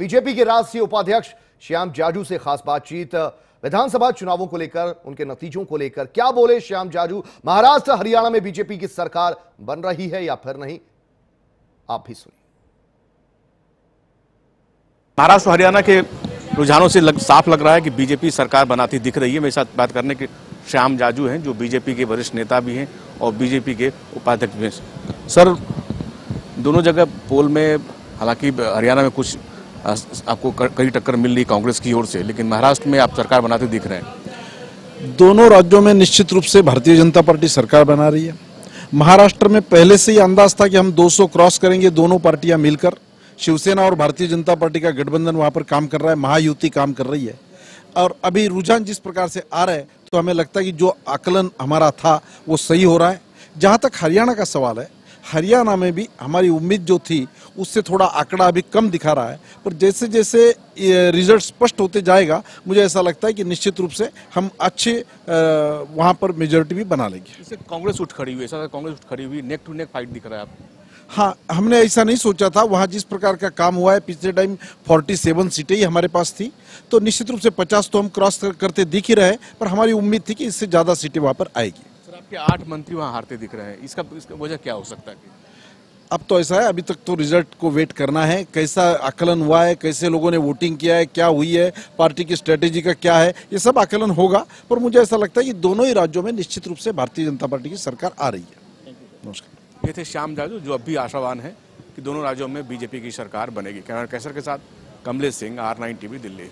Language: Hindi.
बीजेपी के राष्ट्रीय उपाध्यक्ष श्याम जाजू से खास बातचीत विधानसभा चुनावों को लेकर उनके नतीजों को लेकर। क्या बोले श्याम जाजू? महाराष्ट्र हरियाणा में बीजेपी की सरकार बन रही है या फिर नहीं? आप भी सुनिए। महाराष्ट्र हरियाणा के रुझानों से लग, साफ़ लग रहा है कि बीजेपी सरकार बनाती दिख रही है। मेरे साथ बात करने के श्याम जाजू हैं जो बीजेपी के वरिष्ठ नेता भी हैं और बीजेपी के उपाध्यक्ष भी हैं। सर दोनों जगह पोल में हालाँकि हरियाणा में कुछ आपको कई टक्कर मिल रही कांग्रेस की ओर से, लेकिन महाराष्ट्र में आप सरकार बनाते दिख रहे हैं। दोनों राज्यों में निश्चित रूप से भारतीय जनता पार्टी सरकार बना रही है। महाराष्ट्र में पहले से ही अंदाज था कि हम 200 क्रॉस करेंगे, दोनों पार्टियाँ मिलकर। शिवसेना और भारतीय जनता पार्टी का गठबंधन वहाँ पर काम कर रहा है, महायुति काम कर रही है। और अभी रुझान जिस प्रकार से आ रहा है तो हमें लगता है कि जो आकलन हमारा था, वो सही हो रहा है। जहाँ तक हरियाणा का सवाल है हरियाणा में भी हमारी उम्मीद जो थी उससे थोड़ा आंकड़ा अभी कम दिखा रहा है। पर जैसे जैसे रिज़ल्ट स्पष्ट होते जाएगा मुझे ऐसा लगता है कि निश्चित रूप से हम अच्छे वहाँ पर मेजोरिटी भी बना लेंगे। कांग्रेस उठ खड़ी हुई ऐसा कांग्रेस उठ खड़ी हुई नेक टू नेक फाइट दिख रहा है आपको। हाँ हमने ऐसा नहीं सोचा था वहाँ जिस प्रकार का काम हुआ है पिछले टाइम 47 सीटें ही हमारे पास थी। तो निश्चित रूप से 50 तो हम क्रॉस करते दिख ही रहे पर हमारी उम्मीद थी कि इससे ज़्यादा सीटें वहाँ पर आएगी। आपके आठ मंत्री वहाँ हारते दिख रहे हैं। इसका इसका वजह क्या हो सकता है? अब तो ऐसा है अभी तक तो रिज़ल्ट को वेट करना है। कैसा आकलन हुआ है कैसे लोगों ने वोटिंग किया है क्या हुई है पार्टी की स्ट्रेटेजी का क्या है ये सब आकलन होगा। पर मुझे ऐसा लगता है कि दोनों ही राज्यों में निश्चित रूप से भारतीय जनता पार्टी की सरकार आ रही है। नमस्कार। ये थे श्याम जाजू जो अब भी आशावान है कि दोनों राज्यों में बीजेपी की सरकार बनेगी। कैमरा कैसर के साथ Kamlesh Singh R nine TV Delhi.